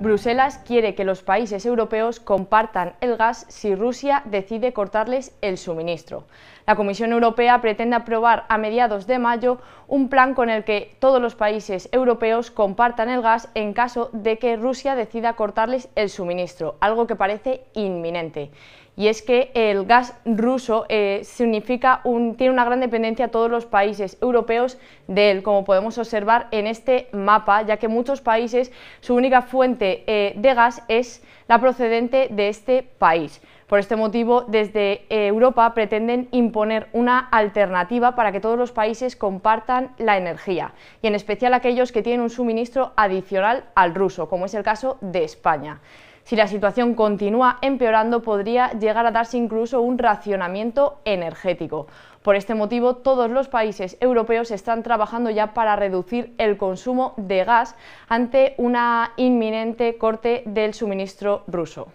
Bruselas quiere que los países europeos compartan el gas si Rusia decide cortarles el suministro. La Comisión Europea pretende aprobar a mediados de mayo un plan con el que todos los países europeos compartan el gas en caso de que Rusia decida cortarles el suministro, algo que parece inminente y es que el gas ruso eh, significa tiene una gran dependencia a todos los países europeos de él, como podemos observar en este mapa, ya que muchos países su única fuente eh, de gas es la procedente de este país. Por este motivo, desde eh, Europa pretenden imponer una alternativa para que todos los países compartan la energía, y en especial aquellos que tienen un suministro adicional al ruso, como es el caso de España. Si la situación continúa empeorando, podría llegar a darse incluso un racionamiento energético. Por este motivo, todos los países europeos están trabajando ya para reducir el consumo de gas ante una inminente corte del suministro ruso.